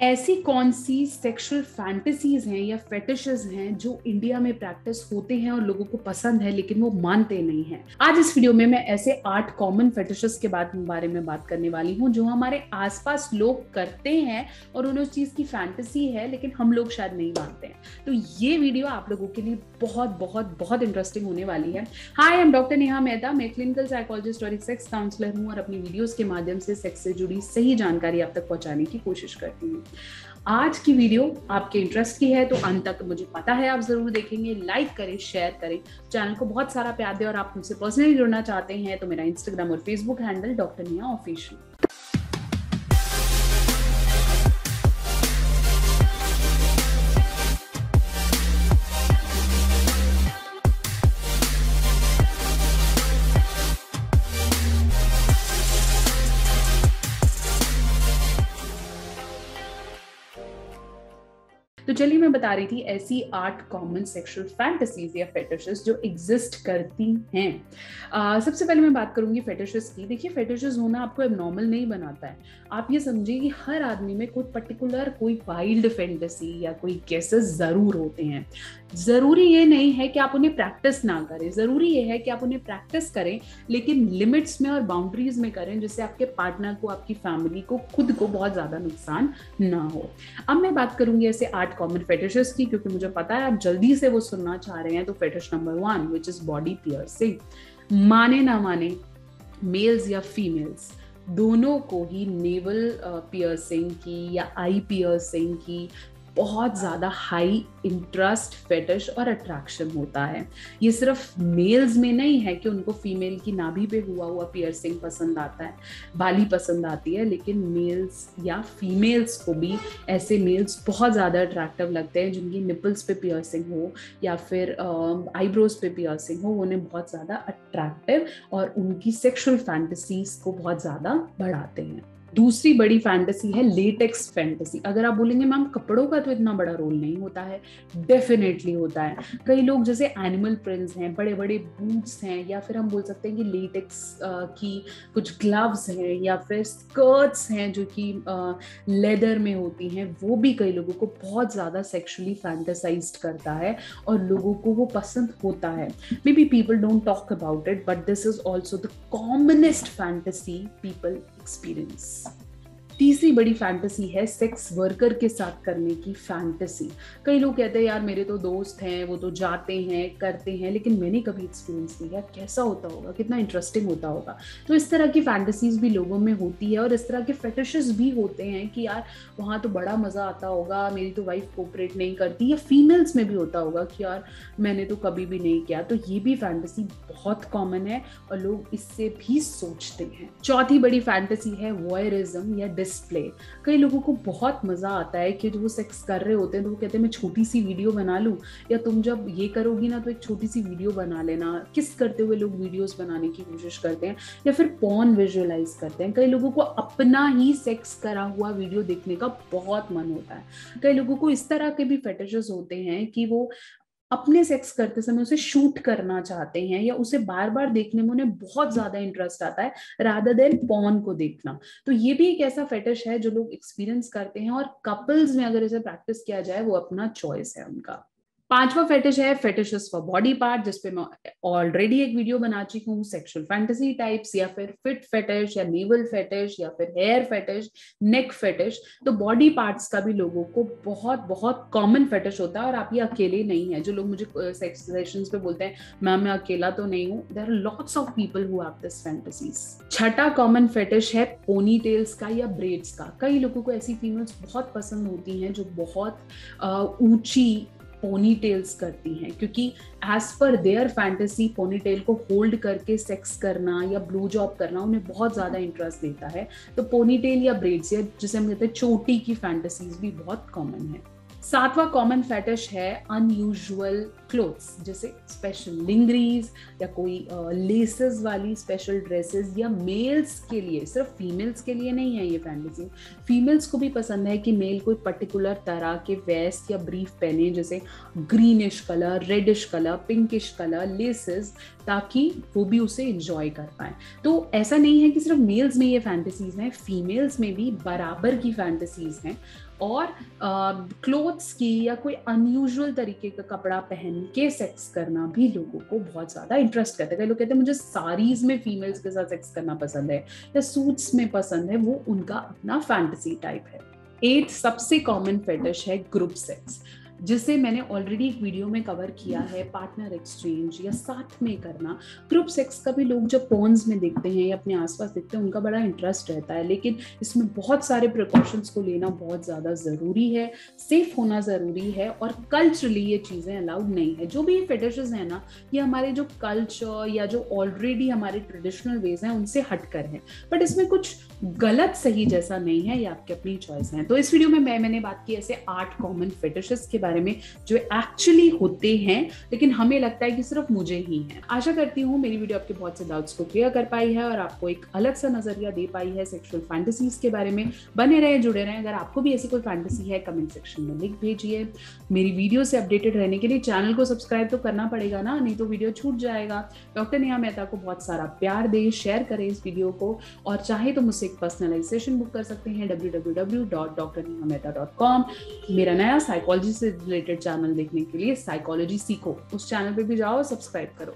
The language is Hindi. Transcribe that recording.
ऐसी कौन सी सेक्सुअल फैंटेसीज हैं या फेटिशेस हैं जो इंडिया में प्रैक्टिस होते हैं और लोगों को पसंद है, लेकिन वो मानते नहीं हैं? आज इस वीडियो में मैं ऐसे आठ कॉमन फेटिशेस के बारे में बात करने वाली हूँ, जो हमारे आसपास लोग करते हैं और उन्हें उस चीज़ की फैंटेसी है, लेकिन हम लोग शायद नहीं मानते हैं। तो ये वीडियो आप लोगों के लिए बहुत बहुत बहुत इंटरेस्टिंग होने वाली है। Hi am doctor Neha Mehta मैं क्लिनिकल साइकोलॉजिस्ट और एक सेक्स काउंसलर हूँ और अपनी वीडियोज़ के माध्यम से सेक्स से जुड़ी सही जानकारी आप तक पहुँचाने की कोशिश करती हूँ। आज की वीडियो आपके इंटरेस्ट की है तो अंत तक मुझे पता है, आप ज़रूर देखेंगे लाइक करें शेयर करें। चैनल को बहुत सारा प्यार दें और आप मुझसे पर्सनली जुड़ना चाहते हैं तो मेरा इंस्टाग्राम और Facebook handle doctor Nia official चलिए मैं बता रही थी ऐसी आठ कॉमन सेक्सुअल फैंटेसीज या फेटिशेस जो एग्जिस्ट करती हैं। uh, सबसे पहले मैं बात करूँगी फेटिशेस की। देखिए फेटिशेस होना आपको एबनॉर्मल नहीं बनाता है। आप ये समझिए कि हर आदमी में कोई पर्टिकुलर कोई वाइल्ड फैंटेसी या कोई केसेस ज़रूर होते हैं। ज़रूरी ये नहीं है कि आप उन्हें प्रैक्टिस ना करें। ज़रूरी ये है कि आप उन्हें प्रैक्टिस करें लेकिन लिमिट्स में और बाउंड्रीज में करें जिससे आपके पार्टनर को आपकी फैमिली को खुद को बहुत ज़्यादा नुकसान ना हो। अब मैं बात करूँगी ऐसे आठ कॉमन फेटिशेस की, क्योंकि मुझे पता है आप जल्दी से वो सुनना चाह रहे हैं तो fetish number one which is body piercing माने ना माने मेल्स या फीमेल्स दोनों को ही नेवल पियर्सिंग की या आई पियर्सिंग की बहुत ज़्यादा हाई इंटरेस्ट फेटिश और अट्रैक्शन होता है। ये सिर्फ़ मेल्स में नहीं है कि उनको फीमेल की नाभि पे हुआ हुआ पियर्सिंग पसंद आता है, बाली पसंद आती है, लेकिन मेल्स या फीमेल्स को भी ऐसे मेल्स बहुत ज़्यादा अट्रैक्टिव लगते हैं, जिनकी निपल्स पे पियर्सिंग हो या फिर आईब्रोज पे पियर्सिंग हो उन्हें बहुत ज़्यादा अट्रैक्टिव और उनकी सेक्शुअल फैंटसीज को बहुत ज़्यादा बढ़ाते हैं। दूसरी बड़ी फैंटेसी है लेटेक्स फैंटेसी अगर आप बोलेंगे, मैम, कपड़ों का तो इतना बड़ा रोल नहीं होता है। डेफिनेटली होता है। कई लोग जैसे एनिमल प्रिंट्स हैं बड़े बड़े बूट्स हैं, या फिर हम बोल सकते हैं कि लेटेक्स की कुछ ग्लव्स हैं, या फिर स्कर्ट्स हैं जो कि लेदर में होती हैं, वो भी कई लोगों को बहुत ज़्यादा सेक्शुअली फैंटेसाइज करता है और लोगों को वो पसंद होता है। Maybe people don't talk about it but this is also the commonest fantasy people experience तीसरी बड़ी फैंटेसी है सेक्स वर्कर के साथ करने की फैंटेसी कई लोग कहते हैं, यार, मेरे तो दोस्त हैं, वो तो जाते हैं, करते हैं, लेकिन मैंने कभी एक्सपीरियंस नहीं किया। कैसा होता होगा? कितना इंटरेस्टिंग होता होगा? तो इस तरह की फैंटेसीज भी लोगों में होती है और इस तरह के फेटिशेस भी होते हैं कि, यार, वहाँ तो बड़ा मज़ा आता होगा, मेरी तो वाइफ कोऑपरेट नहीं करती। या फीमेल्स में भी होता होगा कि, यार, मैंने तो कभी भी नहीं किया। तो ये भी फैंटेसी बहुत कॉमन है और लोग इससे भी सोचते हैं। चौथी बड़ी फैंटेसी है वॉयरिज्म या डिस्प्ले कई लोगों को बहुत मज़ा आता है कि जो वो सेक्स कर रहे होते हैं तो वो कहते हैं, मैं छोटी सी वीडियो बना लूँ? या तुम जब ये करोगी ना तो एक छोटी सी वीडियो बना लेना। किस करते हुए लोग वीडियोस बनाने की कोशिश करते हैं? या फिर पॉन विजुअलाइज करते हैं? कई लोगों को अपना ही सेक्स करा हुआ वीडियो देखने का बहुत मन होता है। कई लोगों को इस तरह के भी फेटिशेस होते हैं कि वो अपने सेक्स करते समय उसे शूट करना चाहते हैं या उसे बार बार देखने में उन्हें बहुत ज़्यादा इंटरेस्ट आता है राधा देन पॉन को देखना। तो ये भी एक ऐसा फेटिश है जो लोग एक्सपीरियंस करते हैं और कपल्स में अगर इसे प्रैक्टिस किया जाए, वो अपना चॉइस है उनका। पांचवा फेटिश है फेटिशेस फॉर बॉडी पार्ट जिसपे मैं ऑलरेडी एक वीडियो बना चुकी हूँ सेक्सुअल फैंटेसी टाइप्स या फिर फिट फेटिश या नेवल फेटिश या फिर हेयर फेटिश नेक फेटिश तो बॉडी पार्ट्स का भी लोगों को बहुत बहुत कॉमन फेटिश होता है और आप ये अकेले नहीं है। जो लोग मुझे सेक्स सेशन पे बोलते हैं, मैम, मैं अकेला तो नहीं हूँ। There are lots of people who have this fantasies छठा कॉमन फेटिश है पोनी टेल्स का या ब्रेड्स का। कई लोगों को ऐसी फीमेल्स बहुत पसंद होती हैं जो बहुत ऊँची पोनी टेल्स करती हैं, क्योंकि as per their fantasy pony tail को होल्ड करके सेक्स करना या ब्लू जॉब करना उन्हें बहुत ज़्यादा इंटरेस्ट देता है। तो पोनी टेल या ब्रेड्स या जिसे हम कहते हैं चोटी की फैंटेसीज भी बहुत कॉमन है। सातवां कॉमन फैटिश है अनयूजुअल क्लोथ्स जैसे स्पेशल लिंगरीज या कोई लेसेस वाली स्पेशल ड्रेसेस या मेल्स के लिए सिर्फ़ फीमेल्स के लिए नहीं है ये फैंटेसी फीमेल्स को भी पसंद है कि मेल कोई पर्टिकुलर तरह के वेस्ट या ब्रीफ पहने जैसे greenish colour reddish colour pinkish colour laces ताकि वो भी उसे इंजॉय कर पाए। तो ऐसा नहीं है कि सिर्फ़ मेल्स में ये फैंटेसीज हैं फीमेल्स में भी बराबर की फैंटेसीज हैं। और क्लोथ्स uh, की या कोई अनयूजुअल तरीके का कपड़ा पहन के सेक्स करना भी लोगों को बहुत ज़्यादा इंटरेस्ट करता है। कई लोग कहते हैं, मुझे साड़ीज में फीमेल्स के साथ सेक्स करना पसंद है या सूट्स में पसंद है। वो उनका अपना फैंटेसी टाइप है। एट सबसे कॉमन फेटिश है ग्रुप सेक्स जिसे मैंने ऑलरेडी एक वीडियो में कवर किया है पार्टनर एक्सचेंज या साथ में करना। ग्रुप सेक्स का भी लोग जब फोन्स में देखते हैं या अपने आसपास देखते हैं, उनका बड़ा इंटरेस्ट रहता है। लेकिन इसमें बहुत सारे प्रिकॉशंस को लेना बहुत ज़्यादा ज़रूरी है सेफ़ होना ज़रूरी है और कल्चरली ये चीज़ें अलाउड नहीं है। जो भी ये फेटिशेज है ना, ये हमारे जो कल्चर या जो ऑलरेडी हमारे ट्रेडिशनल वेज हैं, उनसे हटकर हैं। बट इसमें कुछ गलत सही जैसा नहीं है, ये आपकी अपनी चॉइस है। तो इस वीडियो में मैं, मैंने बात की ऐसे आठ कॉमन फेटिशेस के बारे में जो एक्चुअली होते हैं, लेकिन हमें लगता है कि सिर्फ़ मुझे ही है। आशा करती हूँ मेरी वीडियो आपके बहुत से डाउट्स को क्लियर कर पाई है और आपको एक अलग सा नज़रिया दे पाई है सेक्सुअल फैंटेसीज के बारे में। बने रहे, जुड़े रहे। अगर आपको भी ऐसी कोई फैंटेसी है कमेंट सेक्शन में लिख भेजिए। मेरी वीडियो से अपडेटेड रहने के लिए चैनल को सब्सक्राइब तो करना पड़ेगा ना, नहीं तो वीडियो छूट जाएगा। डॉक्टर नेहा मेहता को बहुत सारा प्यार दे शेयर करें इस वीडियो को। और चाहे तो मुझसे एक पर्सनलाइजेशन बुक कर सकते हैं www.drnehameta.com मेरा नया साइकोलॉजी से रिलेटेड चैनल देखने के लिए साइकोलॉजी सीखो। उस चैनल पे भी जाओ सब्सक्राइब करो।